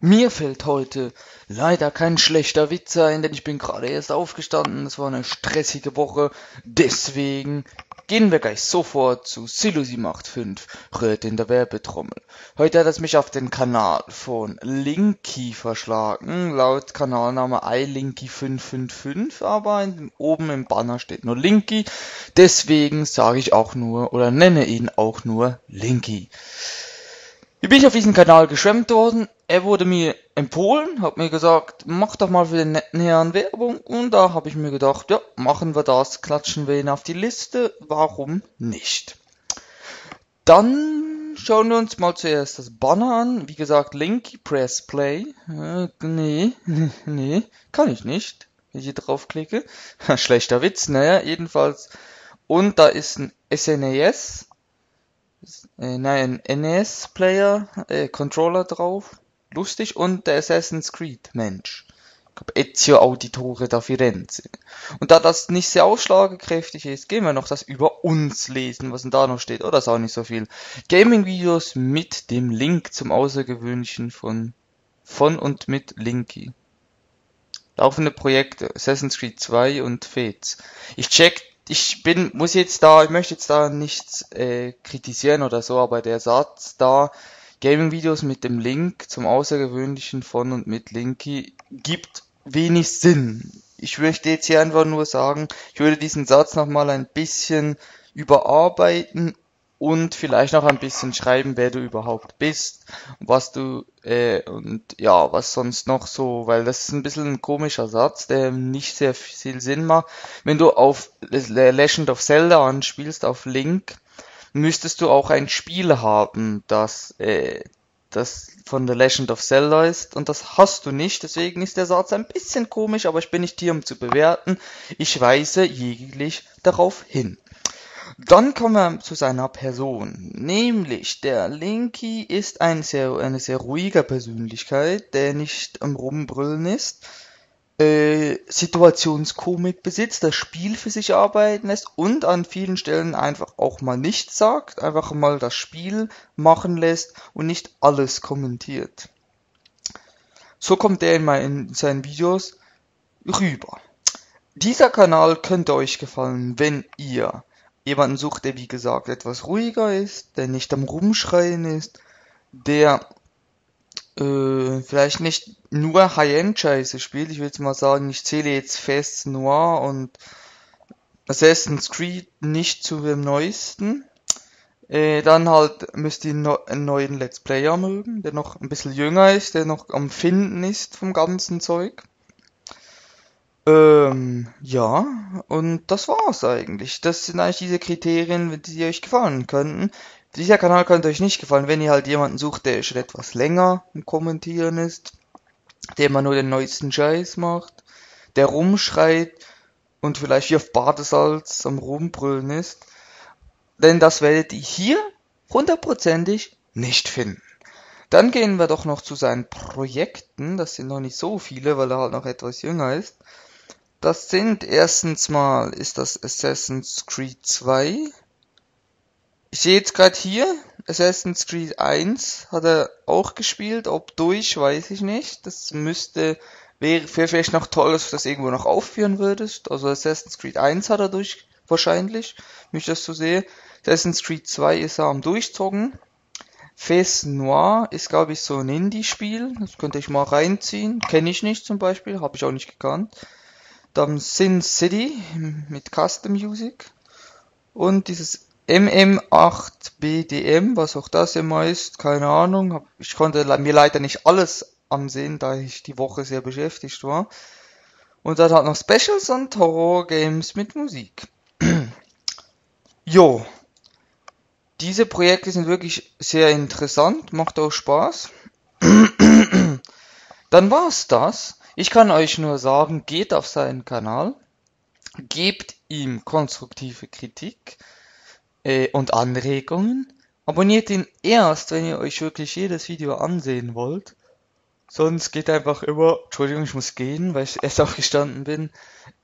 Mir fällt heute leider kein schlechter Witz ein, denn ich bin gerade erst aufgestanden. Es war eine stressige Woche. Deswegen gehen wir gleich sofort zu Silu785, Röt in der Werbetrommel. Heute hat es mich auf den Kanal von Linky verschlagen, laut Kanalname iLinky555, aber in, oben im Banner steht nur Linky. Deswegen sage ich auch nur oder nenne ihn auch nur Linky. Wie bin ich auf diesen Kanal geschwemmt worden? Er wurde mir empfohlen, hat mir gesagt, mach doch mal für den netten Herrn Werbung und da habe ich mir gedacht, ja, machen wir das, klatschen wir ihn auf die Liste, warum nicht? Dann schauen wir uns mal zuerst das Banner an. Wie gesagt, Link, Press Play. Äh, nee, nee, kann ich nicht, wenn ich hier draufklicke. Schlechter Witz, naja, jedenfalls. Und da ist ein SNES, äh, nein, ein NES-Player, äh, Controller drauf. Lustig. Und der Assassin's Creed, Mensch. Ich glaube, Ezio Auditore da Firenze. Und da das nicht sehr ausschlagekräftig ist, gehen wir noch das über uns lesen, was denn da noch steht. Oder ist auch nicht so viel. Gaming-Videos mit dem Link zum Außergewöhnlichen von, von und mit Linky. Laufende Projekte, Assassin's Creed 2 und Fates. Ich check ich bin, muss jetzt da, ich möchte jetzt da nichts äh, kritisieren oder so, aber der Satz da, Gaming-Videos mit dem Link zum Außergewöhnlichen von und mit Linky gibt wenig Sinn. Ich möchte jetzt hier einfach nur sagen, ich würde diesen Satz nochmal ein bisschen überarbeiten und vielleicht noch ein bisschen schreiben, wer du überhaupt bist, was du äh, und ja, was sonst noch so, weil das ist ein bisschen ein komischer Satz, der nicht sehr viel Sinn macht. Wenn du auf Legend of Zelda anspielst, auf Link, müsstest du auch ein Spiel haben, das äh, das von The Legend of Zelda ist und das hast du nicht, deswegen ist der Satz ein bisschen komisch, aber ich bin nicht hier, um zu bewerten. Ich weise jeglich darauf hin. Dann kommen wir zu seiner Person. Nämlich, der Linky ist ein sehr, eine sehr ruhiger Persönlichkeit, der nicht am Rumbrüllen ist, äh, Situationskomik besitzt, das Spiel für sich arbeiten lässt und an vielen Stellen einfach auch mal nichts sagt, einfach mal das Spiel machen lässt und nicht alles kommentiert. So kommt er in, in seinen Videos rüber. Dieser Kanal könnte euch gefallen, wenn ihr jemanden sucht, der wie gesagt etwas ruhiger ist, der nicht am Rumschreien ist, der äh, vielleicht nicht nur High-End-Scheiße spielt. Ich will jetzt mal sagen, ich zähle jetzt fest Noir und Assassin's Creed nicht zu dem neuesten. Äh, dann halt müsst ihr no einen neuen Let's Player mögen, der noch ein bisschen jünger ist, der noch am Finden ist vom ganzen Zeug. Ähm, ja, und das war's eigentlich. Das sind eigentlich diese Kriterien, die euch gefallen könnten. Dieser Kanal könnte euch nicht gefallen, wenn ihr halt jemanden sucht, der schon etwas länger im Kommentieren ist, der immer nur den neuesten Scheiß macht, der rumschreit und vielleicht wie auf Badesalz am Rumbrüllen ist. Denn das werdet ihr hier hundertprozentig nicht finden. Dann gehen wir doch noch zu seinen Projekten. Das sind noch nicht so viele, weil er halt noch etwas jünger ist. Das sind erstens mal ist das Assassin's Creed 2. Ich sehe jetzt gerade hier, Assassin's Creed 1 hat er auch gespielt, ob durch, weiß ich nicht. Das müsste, wäre vielleicht noch toll, dass du das irgendwo noch aufführen würdest. Also Assassin's Creed 1 hat er durch, wahrscheinlich, wenn ich das so sehe. Assassin's Creed 2 ist er am Durchzocken. Fes Noir ist, glaube ich, so ein Indie-Spiel. Das könnte ich mal reinziehen. Kenne ich nicht zum Beispiel, habe ich auch nicht gekannt. Dann Sin City mit Custom Music und dieses MM8BDM, was auch das immer ist, keine Ahnung. Ich konnte mir leider nicht alles ansehen, da ich die Woche sehr beschäftigt war. Und dann hat noch Specials und Horror Games mit Musik. jo. Diese Projekte sind wirklich sehr interessant, macht auch Spaß. dann war's das. Ich kann euch nur sagen, geht auf seinen Kanal, gebt ihm konstruktive Kritik äh, und Anregungen, abonniert ihn erst, wenn ihr euch wirklich jedes Video ansehen wollt. Sonst geht einfach immer, Entschuldigung, ich muss gehen, weil ich erst aufgestanden bin,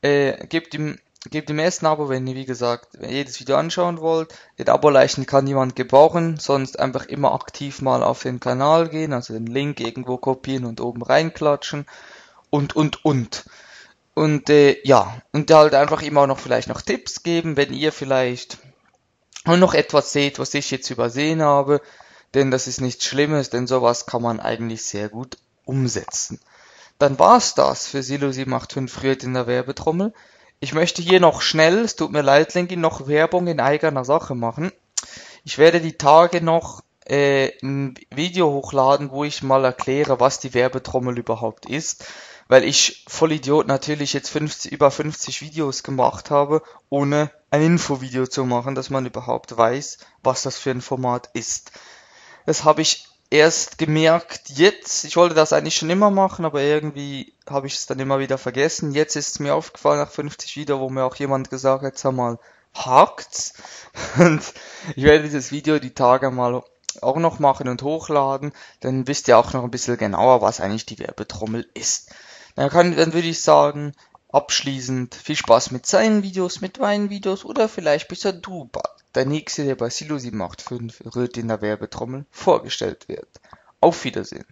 äh, gebt ihm gebt dem ersten Abo, wenn ihr, wie gesagt, jedes Video anschauen wollt. Den Abo-Leichen kann niemand gebrauchen, sonst einfach immer aktiv mal auf den Kanal gehen, also den Link irgendwo kopieren und oben reinklatschen und, und, und. Und äh, ja, und halt einfach immer noch vielleicht noch Tipps geben, wenn ihr vielleicht noch etwas seht, was ich jetzt übersehen habe, denn das ist nichts Schlimmes, denn sowas kann man eigentlich sehr gut umsetzen. Dann war's das für Silo 785 Rührt in der Werbetrommel. Ich möchte hier noch schnell, es tut mir leid, Lenki, noch Werbung in eigener Sache machen. Ich werde die Tage noch äh, ein Video hochladen, wo ich mal erkläre, was die Werbetrommel überhaupt ist. Weil ich voll Idiot natürlich jetzt 50, über 50 Videos gemacht habe, ohne ein Infovideo zu machen, dass man überhaupt weiß, was das für ein Format ist. Das habe ich erst gemerkt jetzt, ich wollte das eigentlich schon immer machen, aber irgendwie habe ich es dann immer wieder vergessen. Jetzt ist es mir aufgefallen nach 50 Video, wo mir auch jemand gesagt hat, sag mal, hakt's? Und ich werde dieses Video die Tage mal auch noch machen und hochladen, dann wisst ihr auch noch ein bisschen genauer, was eigentlich die Werbetrommel ist. Dann, kann, dann würde ich sagen, abschließend viel Spaß mit seinen Videos, mit meinen Videos oder vielleicht bist ja du der nächste, der bei Silo 785 Röt in der Werbetrommel vorgestellt wird. Auf Wiedersehen.